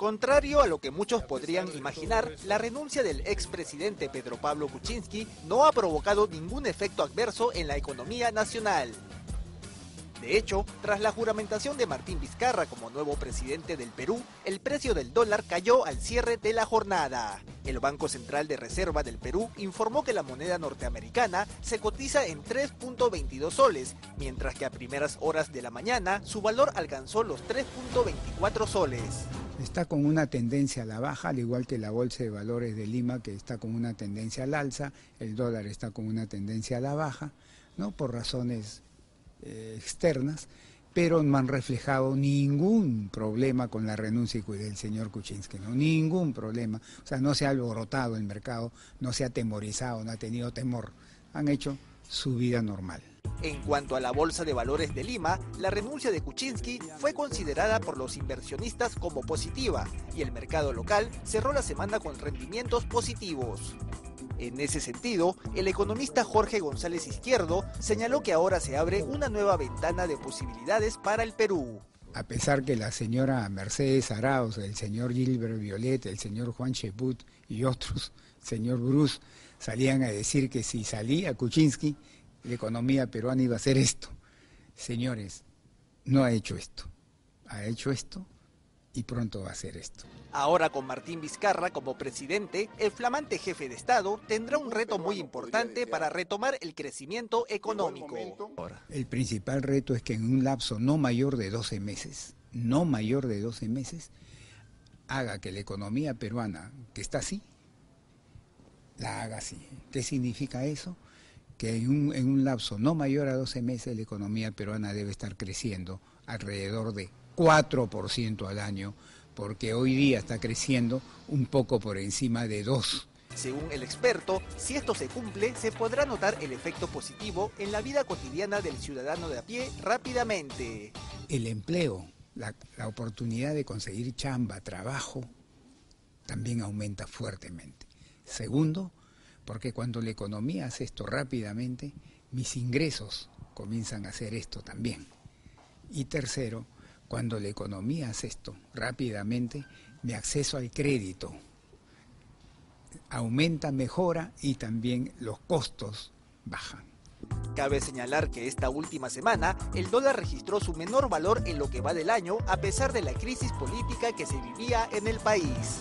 Contrario a lo que muchos podrían imaginar, la renuncia del expresidente Pedro Pablo Kuczynski no ha provocado ningún efecto adverso en la economía nacional. De hecho, tras la juramentación de Martín Vizcarra como nuevo presidente del Perú, el precio del dólar cayó al cierre de la jornada. El Banco Central de Reserva del Perú informó que la moneda norteamericana se cotiza en 3.22 soles, mientras que a primeras horas de la mañana su valor alcanzó los 3.24 soles. Está con una tendencia a la baja, al igual que la Bolsa de Valores de Lima, que está con una tendencia al alza, el dólar está con una tendencia a la baja, ¿no? por razones eh, externas, pero no han reflejado ningún problema con la renuncia del señor Kuczynski, ningún problema. O sea, no se ha alborotado el mercado, no se ha temorizado, no ha tenido temor. Han hecho su vida normal. En cuanto a la Bolsa de Valores de Lima, la renuncia de Kuczynski fue considerada por los inversionistas como positiva y el mercado local cerró la semana con rendimientos positivos. En ese sentido, el economista Jorge González Izquierdo señaló que ahora se abre una nueva ventana de posibilidades para el Perú. A pesar que la señora Mercedes Arauz, el señor Gilbert Violet, el señor Juan Cheput y otros, señor Bruce, salían a decir que si salía Kuczynski, la economía peruana iba a hacer esto. Señores, no ha hecho esto. Ha hecho esto y pronto va a hacer esto. Ahora con Martín Vizcarra como presidente, el flamante jefe de Estado tendrá un reto muy importante para retomar el crecimiento económico. El principal reto es que en un lapso no mayor de 12 meses, no mayor de 12 meses, haga que la economía peruana, que está así, la haga así. ¿Qué significa eso? Que en un, en un lapso no mayor a 12 meses la economía peruana debe estar creciendo alrededor de 4% al año, porque hoy día está creciendo un poco por encima de 2%. Según el experto, si esto se cumple, se podrá notar el efecto positivo en la vida cotidiana del ciudadano de a pie rápidamente. El empleo, la, la oportunidad de conseguir chamba, trabajo, también aumenta fuertemente. Segundo, porque cuando la economía hace esto rápidamente, mis ingresos comienzan a hacer esto también. Y tercero, cuando la economía hace esto rápidamente, mi acceso al crédito aumenta, mejora y también los costos bajan. Cabe señalar que esta última semana el dólar registró su menor valor en lo que va del año a pesar de la crisis política que se vivía en el país.